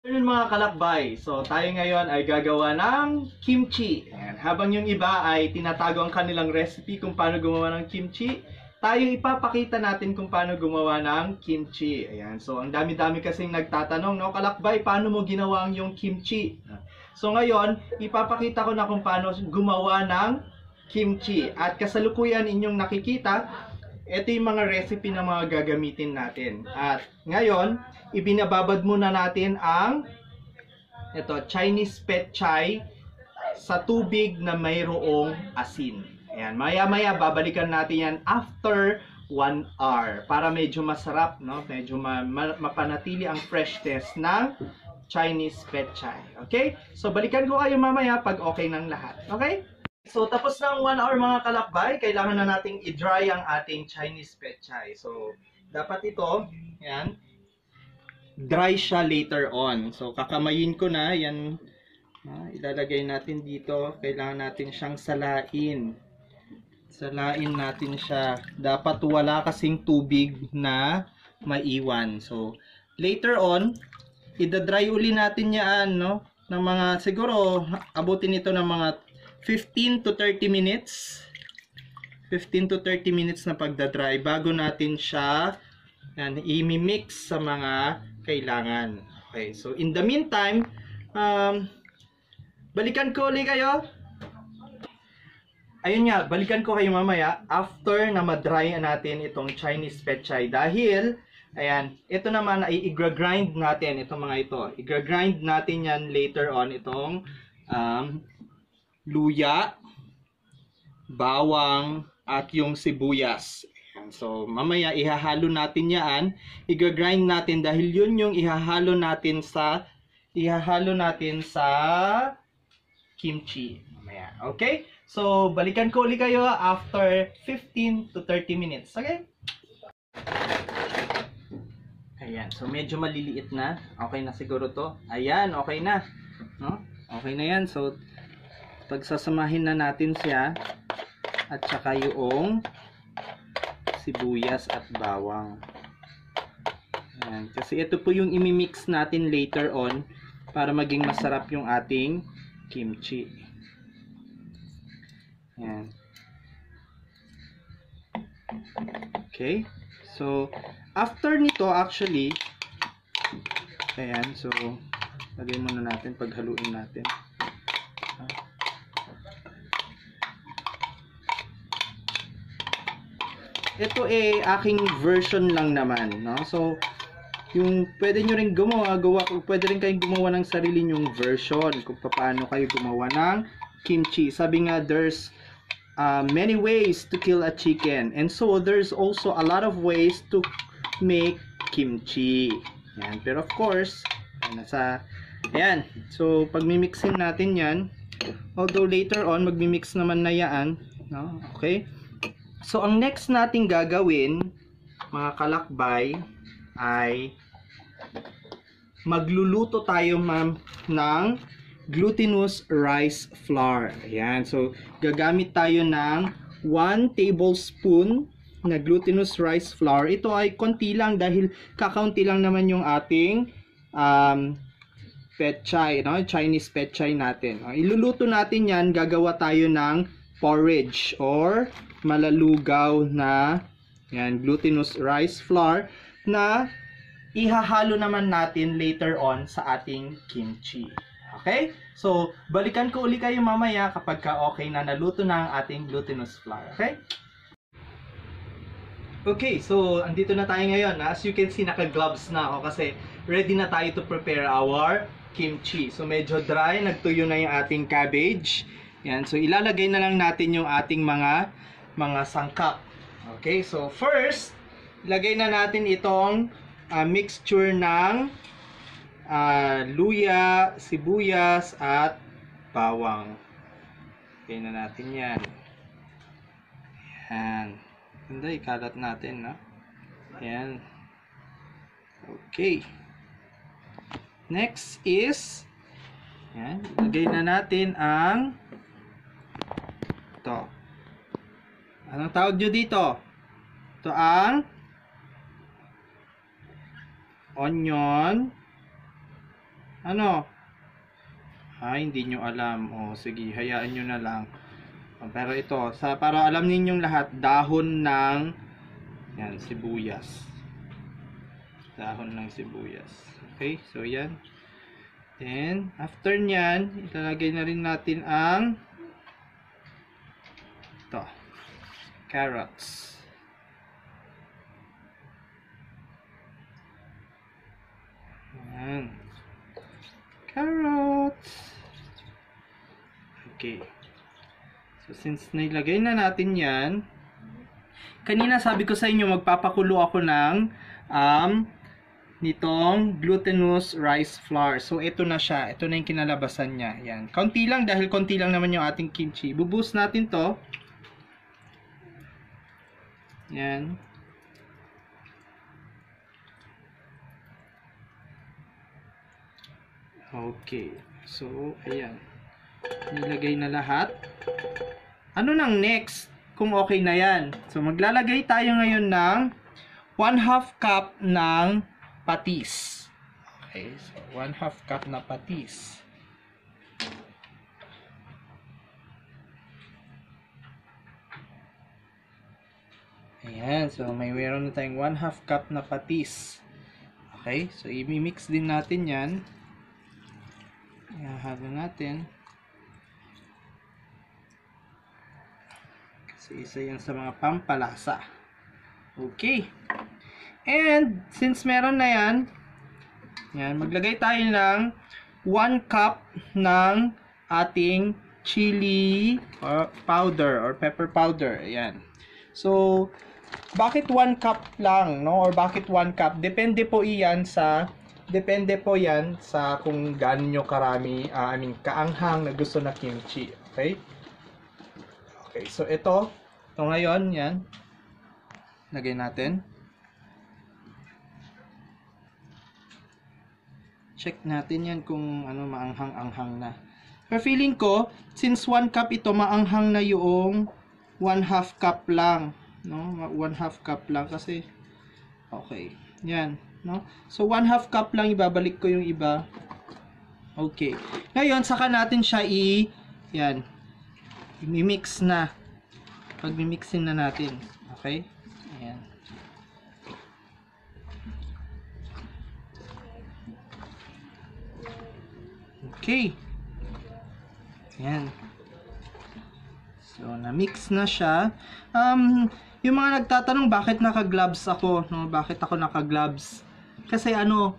Yun mga kalakbay, so tayo ngayon ay gagawa ng kimchi. Ayan. Habang yung iba ay tinatago ang kanilang recipe kung paano gumawa ng kimchi, tayo ipapakita natin kung paano gumawa ng kimchi. Ayan. So ang dami-dami kasing nagtatanong, no kalakbay, paano mo ginawa ang yung kimchi? So ngayon, ipapakita ko na kung paano gumawa ng kimchi. At kasalukuyan inyong nakikita, ito yung mga recipe na mga gagamitin natin. At ngayon, ibinababad muna natin ang ito, Chinese pet chai sa tubig na mayroong asin. Ayan, maya-maya babalikan natin yan after 1 hour para medyo masarap, no? Medyo ma- ma- mapanatili ang freshness ng Chinese pet chai. Okay? So balikan ko kayo mamaya pag okay ng lahat. Okay? So, tapos ng 1 hour mga kalakbay, kailangan na nating i-dry ang ating Chinese pet chai. So, dapat ito, yan, dry siya later on. So, kakamayin ko na, yan, ah, ilalagay natin dito. Kailangan natin siyang salain. Salain natin siya. Dapat wala kasing tubig na maiwan. So, later on, ida-dry uli natin yan, no? Ng mga, siguro, abutin ito ng mga 15 to 30 minutes. 15 to 30 minutes na pagda-dry bago natin siya yan, i-mix sa mga kailangan. Okay, so in the meantime, um, balikan ko ulit kayo. Ayun nga, balikan ko kayo mamaya after na ma-dry natin itong Chinese pechay dahil ayan, ito naman ay i-grind natin itong mga ito. I-grind natin yan later on itong um, luya, bawang, at yung sibuyas. So, mamaya ihahalo natin yan. I-grind natin dahil yun yung ihahalo natin sa ihahalo natin sa kimchi. Mamaya. Okay? So, balikan ko ulit kayo after 15 to 30 minutes. Okay? Ayan. So, medyo maliliit na. Okay na siguro to. Ayan, okay na. No? Okay na yan. So, pagsasamahin na natin siya at saka yung sibuyas at bawang. Ayan. Kasi ito po yung imimix natin later on para maging masarap yung ating kimchi. Ayan. Okay. So, after nito actually, ayan. So, lagay muna natin paghaluin natin. Ito eh aking version lang naman, no? So, yung pwede nyo rin gumawa, gawa, pwede rin kayong gumawa ng sarili nyong version kung paano kayo gumawa ng kimchi. Sabi nga, there's uh, many ways to kill a chicken. And so, there's also a lot of ways to make kimchi. Yan. Pero of course, nasa, ayan. So, pag mimixin natin yan, although later on, magmimix naman na yan, no? Okay? So, ang next nating gagawin, mga kalakbay, ay magluluto tayo ma'am ng glutinous rice flour. Ayan. So, gagamit tayo ng 1 tablespoon na glutinous rice flour. Ito ay konti lang dahil kakaunti lang naman yung ating um, petchay, no? Chinese petchay natin. Iluluto natin yan, gagawa tayo ng porridge or malalugaw na yan, glutinous rice flour na ihahalo naman natin later on sa ating kimchi. Okay? So, balikan ko uli kayo mamaya kapag ka okay na naluto na ang ating glutinous flour. Okay? Okay, so andito na tayo ngayon. As you can see, naka-gloves na ako kasi ready na tayo to prepare our kimchi. So, medyo dry. Nagtuyo na yung ating cabbage. Yan. So, ilalagay na lang natin yung ating mga mga sangkap. Okay, so first, ilagay na natin itong uh, mixture ng uh, luya, sibuyas, at bawang. Okay na natin yan. Yan. Ganda, ikalat natin, no? Yan. Okay. Next is, yan, ilagay na natin ang ito. Anong tawag nyo dito? Ito ang onion, Ano? Ah, hindi nyo alam. O, sige, hayaan nyo na lang. Pero ito, sa, para alam ninyong lahat, dahon ng yan, sibuyas. Dahon ng sibuyas. Okay, so yan. Then, after nyan, ilalagay na rin natin ang carrots. Yan. Carrots. Okay. So, since nailagay na natin yan, kanina sabi ko sa inyo, magpapakulo ako ng um, nitong glutinous rice flour. So, ito na siya. Ito na yung kinalabasan niya. Yan. Kaunti lang dahil konti lang naman yung ating kimchi. Buboost natin to. Yan. Okay. So, ayan. Nilagay na lahat. Ano nang next? Kung okay na yan. So, maglalagay tayo ngayon ng 1 half cup ng patis. Okay. So, 1 half cup na patis. Ayan. So, may meron na tayong 1 half cup na patis. Okay. So, i-mix din natin yan. Ihahalo natin. Kasi isa yan sa mga pampalasa. Okay. And, since meron na yan, yan, maglagay tayo ng 1 cup ng ating chili or powder or pepper powder. Ayan. So, bakit 1 cup lang, no? Or bakit 1 cup? Depende po iyan sa depende po yan sa kung gaano nyo karami, uh, I mean, kaanghang na gusto na kimchi. Okay? Okay, so ito, ito ngayon, yan. Lagay natin. Check natin yan kung ano maanghang-anghang na. Pero feeling ko, since 1 cup ito, maanghang na yung 1 half cup lang. No? 1 half cup lang kasi, okay. Yan no? So 1 half cup lang ibabalik ko yung iba. Okay. Ngayon saka natin siya i yan. I-mix na. Pag mixin na natin. Okay? Ayan. Okay. Ayan. So, na-mix na siya. Um, yung mga nagtatanong bakit naka-gloves ako, no? Bakit ako naka-gloves? Kasi ano,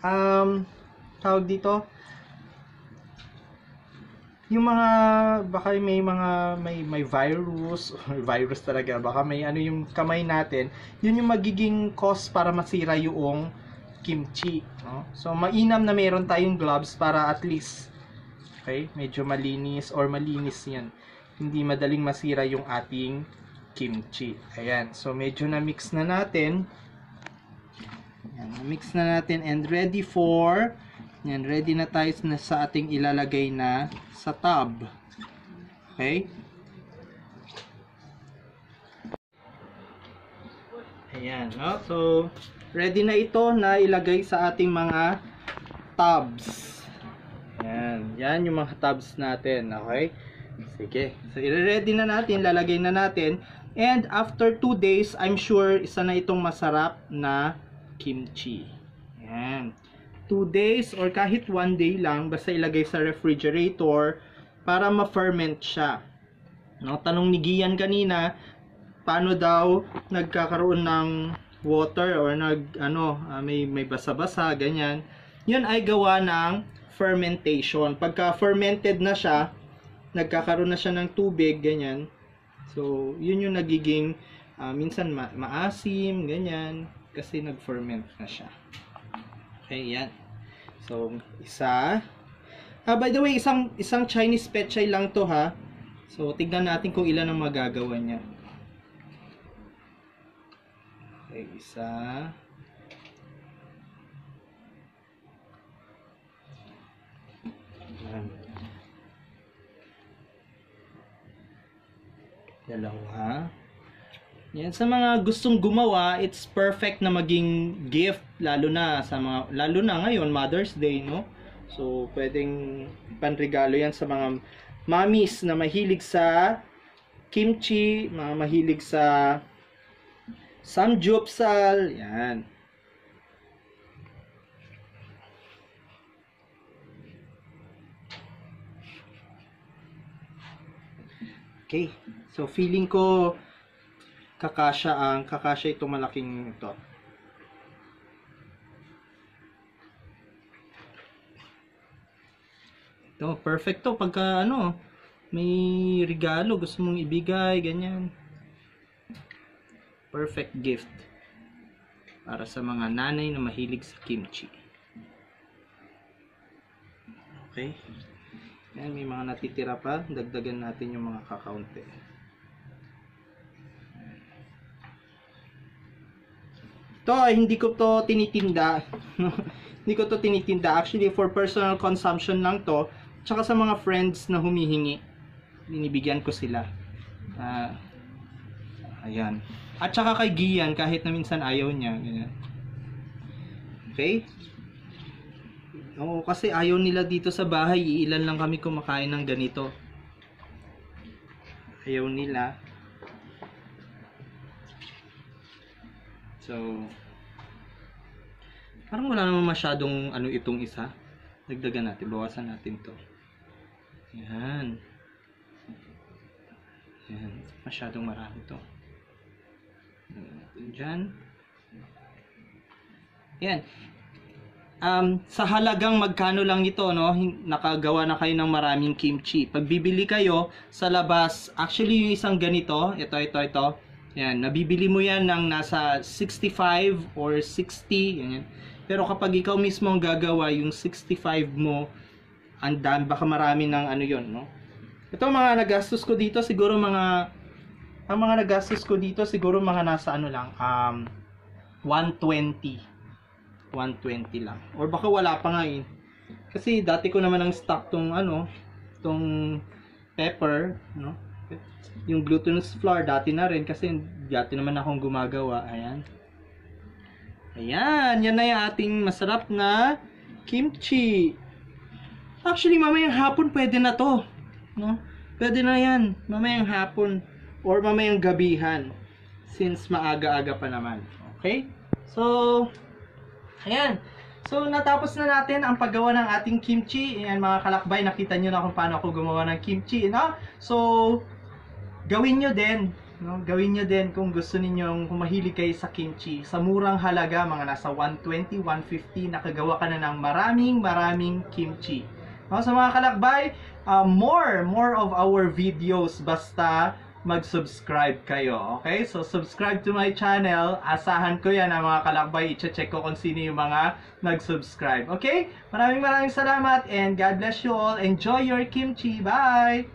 um, tawag dito, yung mga baka may mga may may virus or virus talaga baka may ano yung kamay natin yun yung magiging cause para masira yung kimchi no so mainam na meron tayong gloves para at least okay medyo malinis or malinis yan hindi madaling masira yung ating kimchi ayan so medyo na mix na natin yan, mix na natin and ready for yan, ready na tayo na sa ating ilalagay na sa tub. Okay? Ayan, no? So, ready na ito na ilagay sa ating mga tubs. Yan, yan yung mga tubs natin, okay? Sige. So, i-ready na natin, lalagay na natin. And after 2 days, I'm sure isa na itong masarap na kimchi. Yan. 2 days or kahit 1 day lang, basta ilagay sa refrigerator para ma-ferment siya. No, tanong ni Gian kanina, paano daw nagkakaroon ng water or nag ano, uh, may may basa-basa ganyan. 'Yun ay gawa ng fermentation. Pagka fermented na siya, nagkakaroon na siya ng tubig ganyan. So, 'yun yung nagiging uh, minsan ma maasim ganyan kasi nag-ferment na siya. Okay, yan. So, isa. Ah, by the way, isang isang Chinese pechay lang to ha. So, tignan natin kung ilan ang magagawa niya. Okay, isa. Yan. Dalawa. Yan sa mga gustong gumawa, it's perfect na maging gift lalo na sa mga lalo na ngayon Mother's Day, no? So, pwedeng panregalo 'yan sa mga mommies na mahilig sa kimchi, mga mahilig sa samgyeopsal, yan. Okay. So feeling ko kakasya ang kakasya itong malaking ito. Ito, perfect to pagka ano, may regalo gusto mong ibigay, ganyan. Perfect gift para sa mga nanay na mahilig sa kimchi. Okay. Yan, may mga natitira pa. Dagdagan natin yung mga kakaunti. To, ay, hindi ko to tinitinda. hindi ko to tinitinda. Actually, for personal consumption lang to. Tsaka sa mga friends na humihingi. Binibigyan ko sila. Ah, ayan. At tsaka kay Gian, kahit na minsan ayaw niya. Ganyan. Okay? Oo, kasi ayaw nila dito sa bahay. Ilan lang kami kumakain ng ganito. Ayaw nila. So, parang wala naman masyadong ano itong isa. Dagdagan natin, bawasan natin to. Yan. Yan. Masyadong marami to. Diyan. Yan um, sa halagang magkano lang ito, no, nakagawa na kayo ng maraming kimchi. Pag bibili kayo sa labas, actually yung isang ganito, ito, ito, ito, yan, nabibili mo yan ng nasa 65 or 60, yan, yan. Pero kapag ikaw mismo ang gagawa, yung 65 mo, ang dami, baka marami ng ano yon no? Ito mga nagastos ko dito, siguro mga, ang mga nagastos ko dito, siguro mga nasa ano lang, um, 120 120 lang. Or baka wala pa nga eh. Kasi dati ko naman ang stock tong ano, tong pepper, no? Yung glutinous flour dati na rin kasi dati naman akong gumagawa. Ayan. Ayan, yan na yung ating masarap na kimchi. Actually, mamayang hapon pwede na to. No? Pwede na yan. Mamayang hapon or mamayang gabihan since maaga-aga pa naman. Okay? So, Ayan. So, natapos na natin ang paggawa ng ating kimchi. Ayan, mga kalakbay, nakita nyo na kung paano ako gumawa ng kimchi. No? So, gawin nyo din. No? Gawin nyo din kung gusto ninyong kung mahilig kayo sa kimchi. Sa murang halaga, mga nasa 120, 150, nakagawa ka na ng maraming, maraming kimchi. No? Sa mga kalakbay, uh, more, more of our videos. Basta, mag-subscribe kayo. Okay? So, subscribe to my channel. Asahan ko yan ang mga kalakbay. I-check ko kung sino yung mga nag-subscribe. Okay? Maraming maraming salamat and God bless you all. Enjoy your kimchi. Bye!